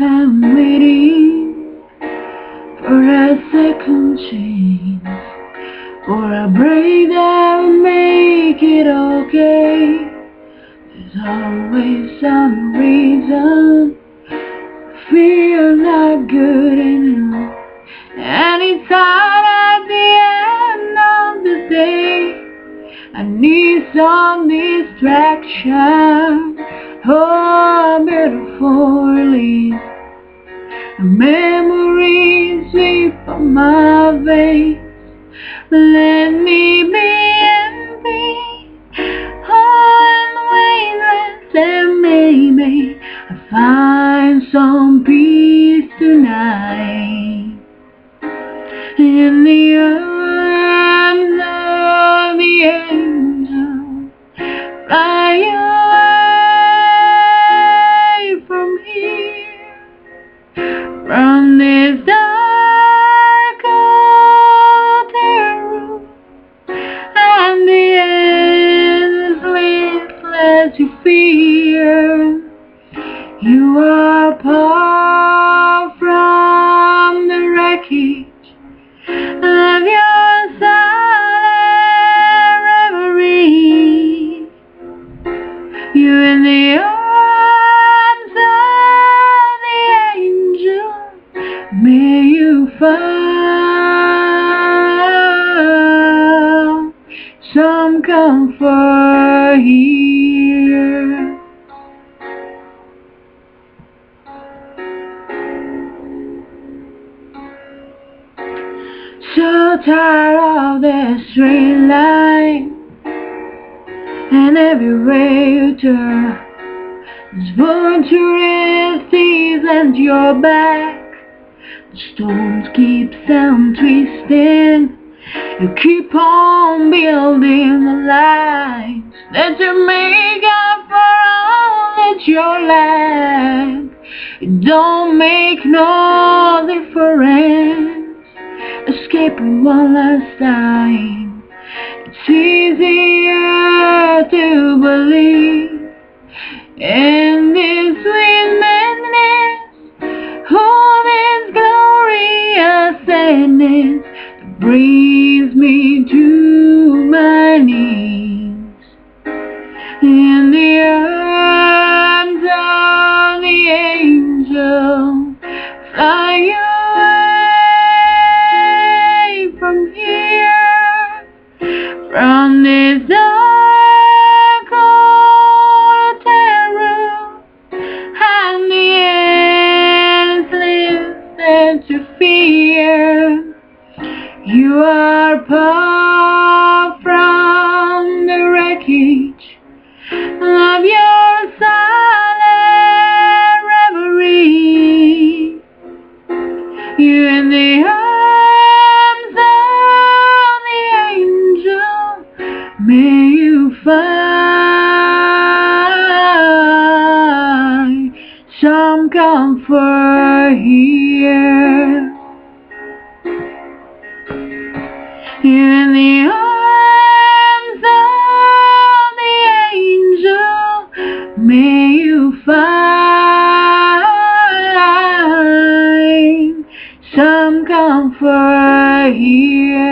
I'm waiting for a second chance, for a break that will make it okay. There's always some reason feel not good enough, and it's hard at the end of the day. I need some distraction. Oh, I'm beautiful release. Memories sweep on my veins. Let me be empty. Oh, and weightless, and maybe I find some peace tonight. In the arms sleepless you fear. You are apart from the wreckage of your silent reverie. You're in the arms of the angel. May you find some comfort here. So tired of the straight line And everywhere you turn vulture thieves and your back. The storms keep on twisting. You keep on building the lights That you make up for all that you're lack. It don't make no difference escaping one last time. It's easier to believe in this sweet madness, all this glorious sadness that brings me to You are apart from the wreckage of your silent reverie. You're in the arms of the angel. May you find some comfort here. Here.